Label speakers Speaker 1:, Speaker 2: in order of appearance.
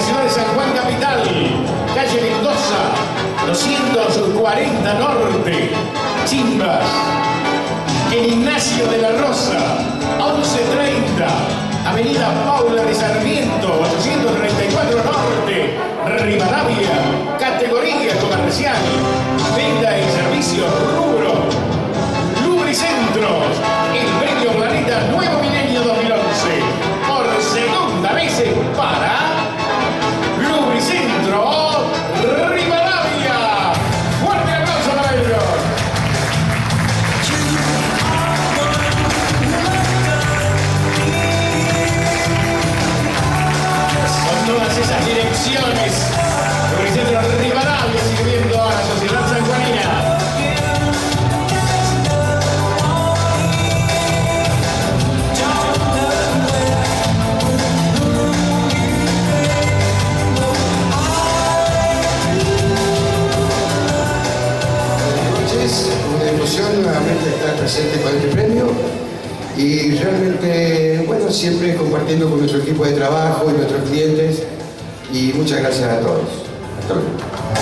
Speaker 1: Ciudad de San Juan Capital, calle Mendoza, 240 Norte, Chimbas. Ignacio de la Rosa, 1130, Avenida Paula de Sarmiento, 834 Norte, Rivadavia, categoría comercial, Lubricentro Rivadavia sirviendo a la sociedad
Speaker 2: una emoción nuevamente estar presente con este premio. Y realmente, bueno, siempre compartiendo con nuestro equipo de trabajo y nuestros clientes y muchas gracias a todos. Hasta luego.